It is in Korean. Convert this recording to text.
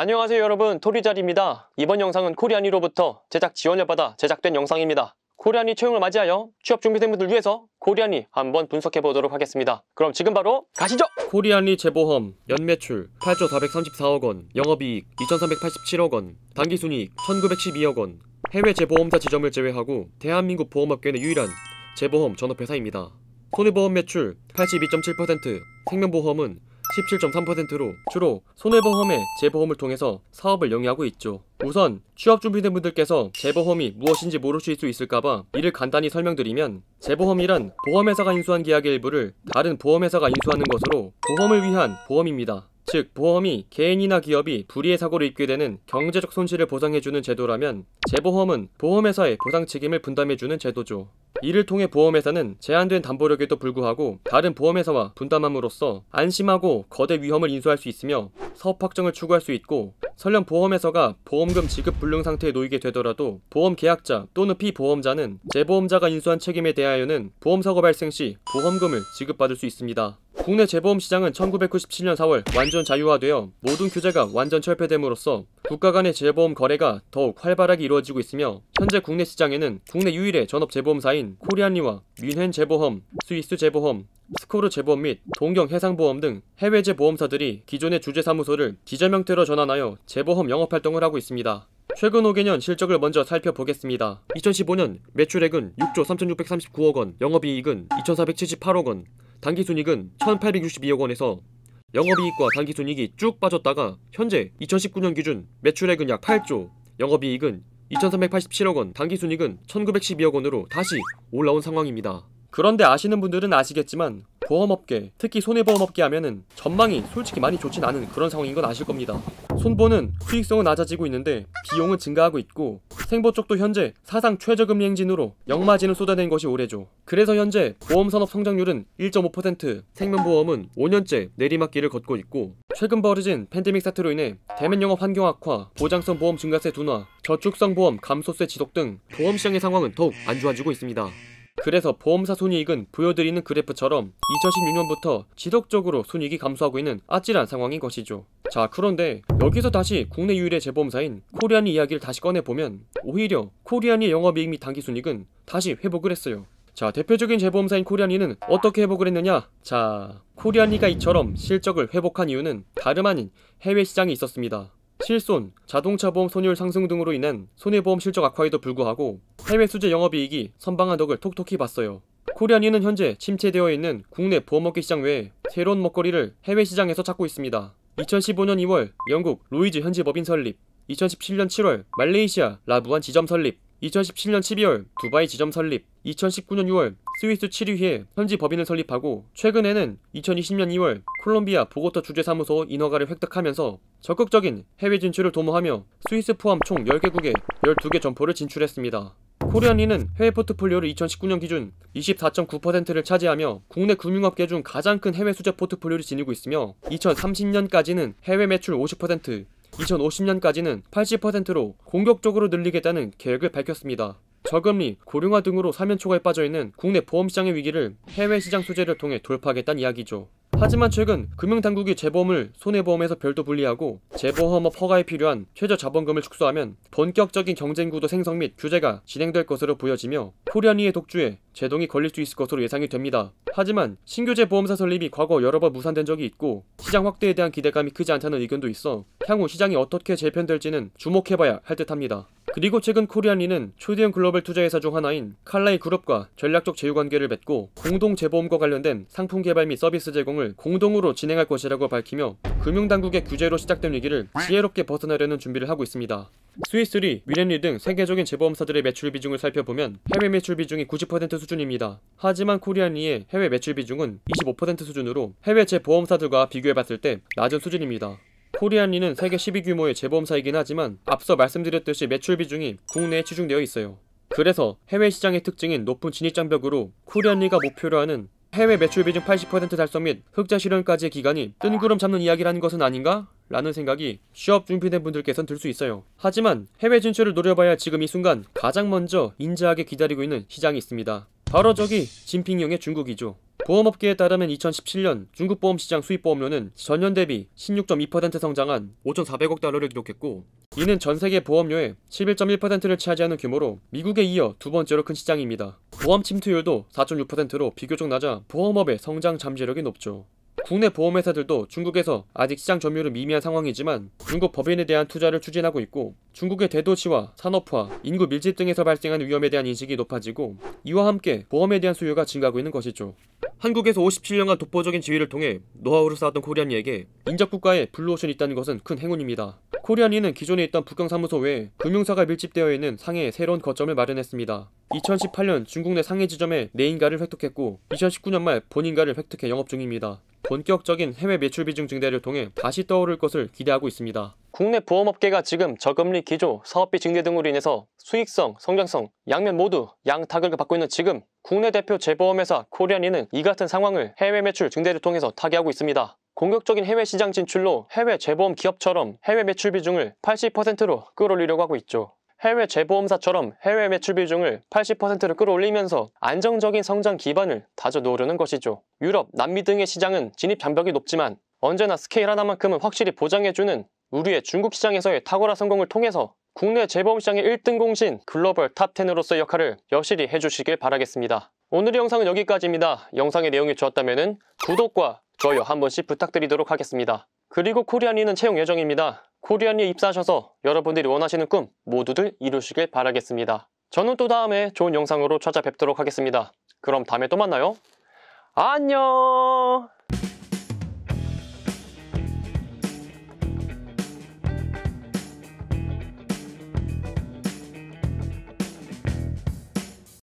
안녕하세요 여러분 토리자리입니다. 이번 영상은 코리안리로부터 제작 지원을 받아 제작된 영상입니다. 코리안리 채용을 맞이하여 취업 준비생 분들 위해서 코리안리 한번 분석해 보도록 하겠습니다. 그럼 지금 바로 가시죠! 코리안리 재보험 연매출 8조 434억 원, 영업이익 2387억 원, 당기순이익 1912억 원, 해외 재보험사 지점을 제외하고 대한민국 보험업계 내 유일한 재보험 전업회사입니다. 손해보험 매출 82.7%, 생명보험은 17.3%로 주로 손해보험의 재보험을 통해서 사업을 영위하고 있죠. 우선 취업 준비된 분들께서 재보험이 무엇인지 모르실 수 있을까봐 이를 간단히 설명드리면 재보험이란 보험회사가 인수한 계약의 일부를 다른 보험회사가 인수하는 것으로 보험을 위한 보험입니다. 즉 보험이 개인이나 기업이 불의의 사고를 입게 되는 경제적 손실을 보상해주는 제도라면 재보험은 보험회사의 보상 책임을 분담해주는 제도죠. 이를 통해 보험회사는 제한된 담보력에도 불구하고 다른 보험회사와 분담함으로써 안심하고 거대 위험을 인수할 수 있으며 사업 확정을 추구할 수 있고 설령 보험회사가 보험금 지급 불능 상태에 놓이게 되더라도 보험 계약자 또는 피보험자는 재보험자가 인수한 책임에 대하여는 보험사고 발생 시 보험금을 지급받을 수 있습니다. 국내 재보험 시장은 1997년 4월 완전 자유화되어 모든 규제가 완전 철폐됨으로써 국가 간의 재보험 거래가 더욱 활발하게 이루어지고 있으며 현재 국내 시장에는 국내 유일의 전업 재보험사인 코리안리와 뮌헨 재보험, 스위스 재보험, 스코르 재보험 및 동경 해상보험 등 해외제 보험사들이 기존의 주재 사무소를 지점 형태로 전환하여 재보험 영업 활동을 하고 있습니다. 최근 5개년 실적을 먼저 살펴보겠습니다. 2015년 매출액은 6조 3,639억 원, 영업이익은 2,478억 원, 단기순이익은 1,862억 원에서 영업이익과 단기순이익이 쭉 빠졌다가 현재 2019년 기준 매출액은 약 8조, 영업이익은 2,387억 원, 단기순이익은 1,912억 원으로 다시 올라온 상황입니다. 그런데 아시는 분들은 아시겠지만 보험업계, 특히 손해보험업계 하면은 전망이 솔직히 많이 좋진 않은 그런 상황인 건 아실 겁니다. 손보는 수익성은 낮아지고 있는데 비용은 증가하고 있고 생보 쪽도 현재 사상 최저금리 행진으로 역마진을 쏟아낸 것이 올해죠. 그래서 현재 보험산업 성장률은 1.5%, 생명보험은 5년째 내리막길을 걷고 있고 최근 벌어진 팬데믹 사태로 인해 대면 영업 환경 악화, 보장성 보험 증가세 둔화, 저축성 보험 감소세 지속 등 보험 시장의 상황은 더욱 안 좋아지고 있습니다. 그래서 보험사 손익은 보여드리는 그래프처럼 2016년부터 지속적으로 손익이 감소하고 있는 아찔한 상황인 것이죠. 자 그런데 여기서 다시 국내 유일의 재보험사인 코리안이 이야기를 다시 꺼내보면 오히려 코리안이 영업이익 및 단기순익은 다시 회복을 했어요. 자 대표적인 재보험사인 코리안이는 어떻게 회복을 했느냐 자 코리안이가 이처럼 실적을 회복한 이유는 다름 아닌 해외 시장이 있었습니다. 실손, 자동차 보험 손해율 상승 등으로 인한 손해보험 실적 악화에도 불구하고 해외 수재 영업이익이 선방한 덕을 톡톡히 봤어요. 코리안리는 현재 침체되어 있는 국내 보험업계 시장 외에 새로운 먹거리를 해외 시장에서 찾고 있습니다. 2015년 2월 영국 로이즈 현지 법인 설립, 2017년 7월 말레이시아 라부안 지점 설립, 2017년 12월 두바이 지점 설립, 2019년 6월 스위스 7위에 현지 법인을 설립하고 최근에는 2020년 2월 콜롬비아 보고타 주재사무소 인허가를 획득하면서 적극적인 해외 진출을 도모하며 스위스 포함 총 10개국에 12개 점포를 진출했습니다. 코리안리는 해외 포트폴리오를 2019년 기준 24.9%를 차지하며 국내 금융업계 중 가장 큰 해외 수재 포트폴리오를 지니고 있으며 2030년까지는 해외 매출 50%, 2050년까지는 80%로 공격적으로 늘리겠다는 계획을 밝혔습니다. 저금리, 고령화 등으로 사면 초과에 빠져있는 국내 보험시장의 위기를 해외 시장 소재를 통해 돌파하겠다는 이야기죠. 하지만 최근 금융당국이 재보험을 손해보험에서 별도 분리하고 재보험업 허가에 필요한 최저 자본금을 축소하면 본격적인 경쟁구도 생성 및 규제가 진행될 것으로 보여지며 코리안리의 독주에 제동이 걸릴 수 있을 것으로 예상이 됩니다. 하지만 신규제 보험사 설립이 과거 여러 번 무산된 적이 있고 시장 확대에 대한 기대감이 크지 않다는 의견도 있어 향후 시장이 어떻게 재편될지는 주목해봐야 할 듯합니다. 그리고 최근 코리안리는 초대형 글로벌 투자회사 중 하나인 칼라이 그룹과 전략적 제휴관계를 맺고 공동 재보험과 관련된 상품 개발 및 서비스 제공을 공동으로 진행할 것이라고 밝히며 금융당국의 규제로 시작된 위기를 지혜롭게 벗어나려는 준비를 하고 있습니다. 스위스리, 미렌리 등 세계적인 재보험사들의 매출 비중을 살펴보면 해외 매출 비중이 90% 수준입니다. 하지만 코리안리의 해외 매출 비중은 25% 수준으로 해외 재보험사들과 비교해봤을 때 낮은 수준입니다. 코리안리는 세계 10위 규모의 재보험사이긴 하지만 앞서 말씀드렸듯이 매출 비중이 국내에 치중되어 있어요. 그래서 해외 시장의 특징인 높은 진입장벽으로 코리안리가 목표로 하는 해외 매출 비중 80% 달성 및 흑자 실현까지의 기간이 뜬구름 잡는 이야기라는 것은 아닌가? 라는 생각이 취업 준비된 분들께선 들 수 있어요. 하지만 해외 진출을 노려봐야 지금 이 순간 가장 먼저 인자하게 기다리고 있는 시장이 있습니다. 바로 저기 진핑용의 중국이죠. 보험업계에 따르면 2017년 중국 보험시장 수입보험료는 전년 대비 16.2% 성장한 5,400억 달러를 기록했고 이는 전 세계 보험료의 11.1%를 차지하는 규모로 미국에 이어 두 번째로 큰 시장입니다. 보험 침투율도 4.6%로 비교적 낮아 보험업의 성장 잠재력이 높죠. 국내 보험회사들도 중국에서 아직 시장 점유율은 미미한 상황이지만 중국 법인에 대한 투자를 추진하고 있고 중국의 대도시와 산업화, 인구 밀집 등에서 발생하는 위험에 대한 인식이 높아지고 이와 함께 보험에 대한 수요가 증가하고 있는 것이죠. 한국에서 57년간 독보적인 지위를 통해 노하우를 쌓았던 코리안리에게 인접 국가에 블루오션이 있다는 것은 큰 행운입니다. 코리안리는 기존에 있던 북경사무소 외에 금융사가 밀집되어 있는 상해에 새로운 거점을 마련했습니다. 2018년 중국 내 상해 지점에 내인가를 획득했고 2019년 말 본인가를 획득해 영업 중입니다. 본격적인 해외 매출 비중 증대를 통해 다시 떠오를 것을 기대하고 있습니다. 국내 보험업계가 지금 저금리 기조, 사업비 증대 등으로 인해서 수익성, 성장성, 양면 모두 양타격을 받고 있는 지금 국내 대표 재보험회사 코리안리는 이 같은 상황을 해외 매출 증대를 통해서 타개하고 있습니다. 공격적인 해외 시장 진출로 해외 재보험 기업처럼 해외 매출 비중을 80%로 끌어올리려고 하고 있죠. 해외 재보험사처럼 해외 매출 비중을 80%로 끌어올리면서 안정적인 성장 기반을 다져 놓으려는 것이죠. 유럽, 남미 등의 시장은 진입 장벽이 높지만 언제나 스케일 하나만큼은 확실히 보장해주는 우리의 중국 시장에서의 탁월한 성공을 통해서 국내 재보험 시장의 1등 공신 글로벌 탑10으로서의 역할을 여실히 해주시길 바라겠습니다. 오늘의 영상은 여기까지입니다. 영상의 내용이 좋았다면 구독과 좋아요 한 번씩 부탁드리도록 하겠습니다. 그리고 코리안리는 채용 예정입니다. 코리안리에 입사하셔서 여러분들이 원하시는 꿈 모두들 이루시길 바라겠습니다. 저는 또 다음에 좋은 영상으로 찾아뵙도록 하겠습니다. 그럼 다음에 또 만나요. 안녕!